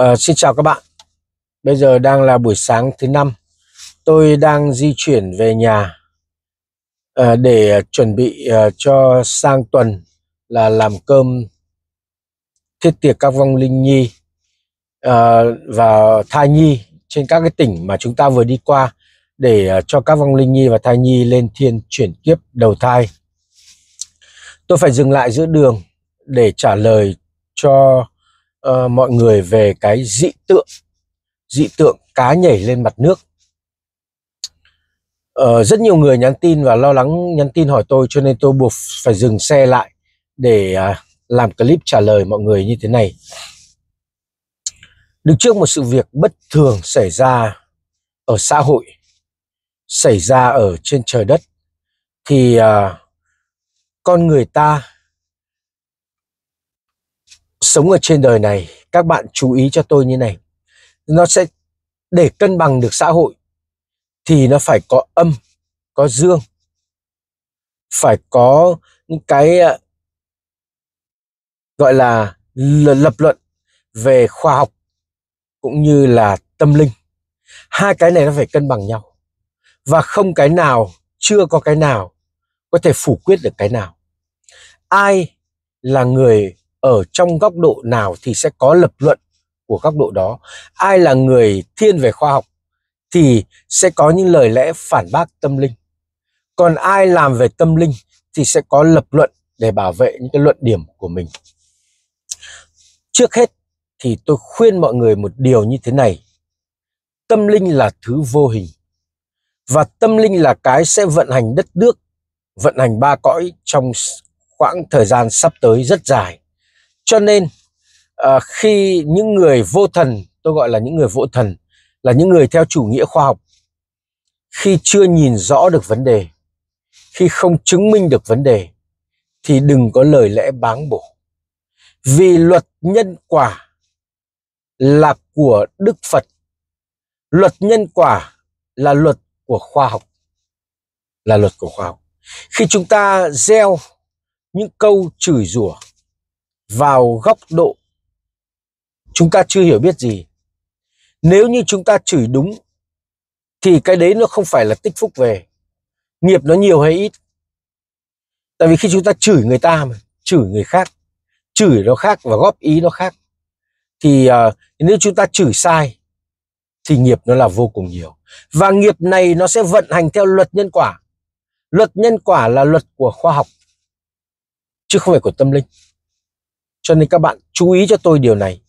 Uh, xin chào các bạn. Bây giờ đang là buổi sáng thứ năm. Tôi đang di chuyển về nhà uh, để chuẩn bị uh, cho sang tuần là làm cơm thiết tiệc các vong linh nhi uh, và thai nhi trên các cái tỉnh mà chúng ta vừa đi qua để uh, cho các vong linh nhi và thai nhi lên thiên chuyển kiếp đầu thai. Tôi phải dừng lại giữa đường để trả lời cho uh, mọi người về cái dị tượng dị tượng cá nhảy lên mặt nước. Uh, rất nhiều người nhắn tin và lo lắng nhắn tin hỏi tôi cho nên tôi buộc phải dừng xe lại để uh, làm clip trả lời mọi người như thế này. Đứng trước một sự việc bất thường xảy ra ở xã hội xảy ra ở trên trời đất thì uh, con người ta sống ở trên đời này, các bạn chú ý cho tôi như này. Nó sẽ để cân bằng được xã hội thì nó phải có âm, có dương, phải có những cái ờ, gọi là lập luận về khoa học cũng như là tâm linh. Hai cái này nó phải cân bằng nhau và không cái nào, chưa có cái nào có thể phủ quyết được cái nào. Ai là người ở trong góc độ nào thì sẽ có lập luận của góc độ đó. Ai là người thiên về khoa học thì sẽ có những lời lẽ phản bác tâm linh. Còn ai làm về tâm linh thì sẽ có lập luận để bảo vệ những cái luận điểm của mình. Trước hết thì tôi khuyên mọi người một điều như thế này. Tâm linh là thứ vô hình và tâm linh là cái sẽ vận hành đất nước, vận hành ba cõi trong khoảng thời gian sắp tới rất dài cho nên à, khi những người vô thần tôi gọi là những người vô thần là những người theo chủ nghĩa khoa học khi chưa nhìn rõ được vấn đề khi không chứng minh được vấn đề thì đừng có lời lẽ báng bổ. Vì luật nhân quả là của đức phật luật nhân quả là luật của khoa học là luật của khoa học. Khi chúng ta gieo những câu chửi rủa vào góc độ chúng ta chưa hiểu biết gì. Nếu như chúng ta chửi đúng thì cái đấy nó không phải là tích phúc về. Nghiệp nó nhiều hay ít? Tại vì khi chúng ta chửi người ta mà chửi người khác chửi nó khác và góp ý nó khác thì uh, nếu chúng ta chửi sai thì nghiệp nó là vô cùng nhiều. Và nghiệp này nó sẽ vận hành theo luật nhân quả. Luật nhân quả là luật của khoa học chứ không phải của tâm linh cho nên các bạn chú ý cho tôi điều này.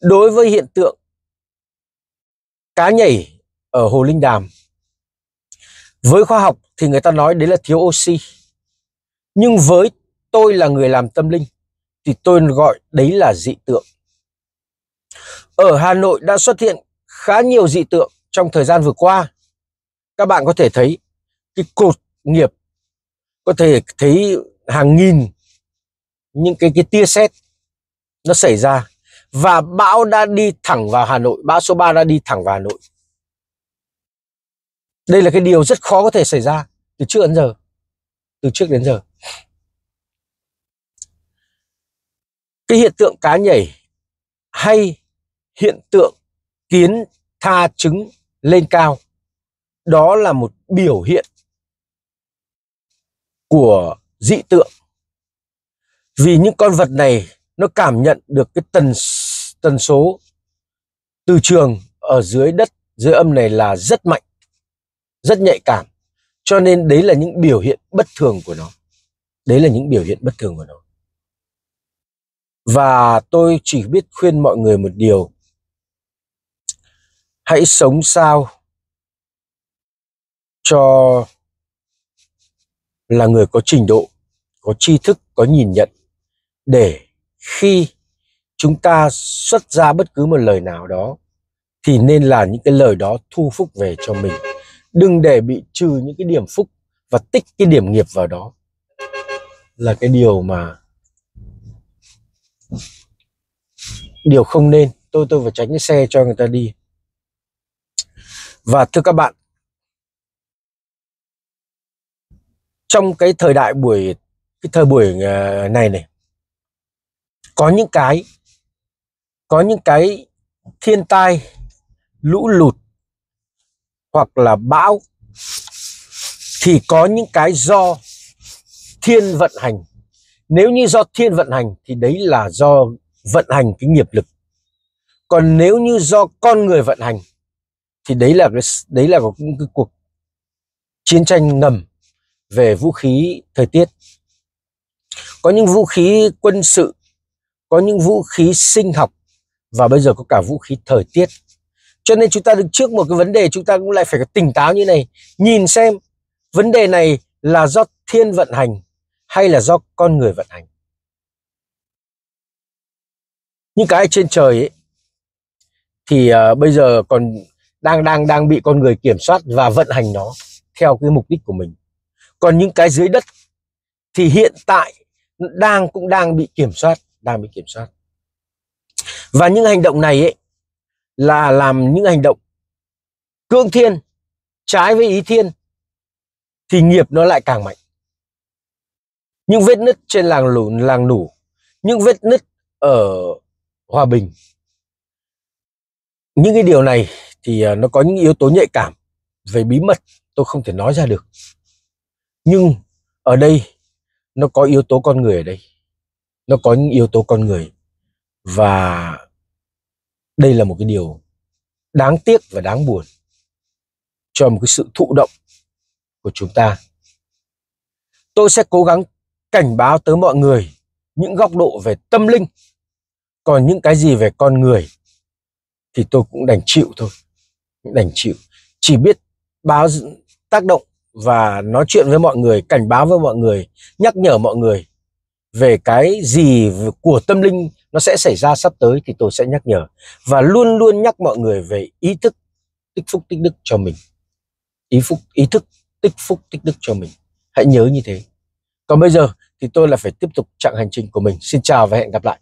Đối với hiện tượng cá nhảy ở Hồ Linh Đàm, với khoa học thì người ta nói đấy là thiếu oxy. Nhưng với tôi là người làm tâm linh thì tôi gọi đấy là dị tượng. Ở Hà Nội đã xuất hiện khá nhiều dị tượng trong thời gian vừa qua. Các bạn có thể thấy cái cột nghiệp có thể thấy hàng nghìn những cái cái tia sét nó xảy ra và bão đã đi thẳng vào Hà Nội, bão số 3 đã đi thẳng vào Hà Nội. Đây là cái điều rất khó có thể xảy ra từ trước đến giờ. Từ trước đến giờ. Cái hiện tượng cá nhảy hay hiện tượng kiến tha trứng lên cao đó là một biểu hiện của dị tượng vì những con vật này, nó cảm nhận được cái tần tần số từ trường ở dưới đất, dưới âm này là rất mạnh, rất nhạy cảm. Cho nên đấy là những biểu hiện bất thường của nó. Đấy là những biểu hiện bất thường của nó. Và tôi chỉ biết khuyên mọi người một điều. Hãy sống sao cho là người có trình độ, có tri thức, có nhìn nhận để khi chúng ta xuất ra bất cứ một lời nào đó, thì nên là những cái lời đó thu phúc về cho mình. Đừng để bị trừ những cái điểm phúc và tích cái điểm nghiệp vào đó. Là cái điều mà điều không nên. Tôi tôi phải tránh cái xe cho người ta đi. Và thưa các bạn, trong cái thời đại buổi, cái thời buổi à, này này có những cái có những cái thiên tai lũ lụt hoặc là bão thì có những cái do thiên vận hành. Nếu như do thiên vận hành thì đấy là do vận hành cái nghiệp lực. Còn nếu như do con người vận hành thì đấy là cái đấy là một cái, cái cuộc chiến tranh ngầm về vũ khí thời tiết. Có những vũ khí quân sự có những vũ khí sinh học và bây giờ có cả vũ khí thời tiết. Cho nên chúng ta đứng trước một cái vấn đề chúng ta cũng lại phải tỉnh táo như này. Nhìn xem vấn đề này là do thiên vận hành hay là do con người vận hành. Những cái trên trời ấy thì uh, bây giờ còn đang đang đang bị con người kiểm soát và vận hành nó theo cái mục đích của mình. Còn những cái dưới đất thì hiện tại đang cũng đang bị kiểm soát đang bị kiểm soát. Và những hành động này ấy là làm những hành động cương thiên, trái với ý thiên, thì nghiệp nó lại càng mạnh. Những vết nứt trên làng lũ làng nủ, những vết nứt ở hòa bình, những cái điều này thì à, nó có những yếu tố nhạy cảm về bí mật tôi không thể nói ra được. Nhưng ở đây nó có yếu tố con người ở đây nó có những yếu tố con người. Và đây là một cái điều đáng tiếc và đáng buồn cho một cái sự thụ động của chúng ta. Tôi sẽ cố gắng cảnh báo tới mọi người những góc độ về tâm linh. Còn những cái gì về con người thì tôi cũng đành chịu thôi. Đành chịu. Chỉ biết báo tác động và nói chuyện với mọi người, cảnh báo với mọi người, nhắc nhở mọi người về cái gì của tâm linh nó sẽ xảy ra sắp tới thì tôi sẽ nhắc nhở. Và luôn luôn nhắc mọi người về ý thức, tích phúc, tích đức cho mình. Ý phúc, ý thức, tích phúc, tích đức cho mình. Hãy nhớ như thế. Còn bây giờ thì tôi là phải tiếp tục chặng hành trình của mình. Xin chào và hẹn gặp lại.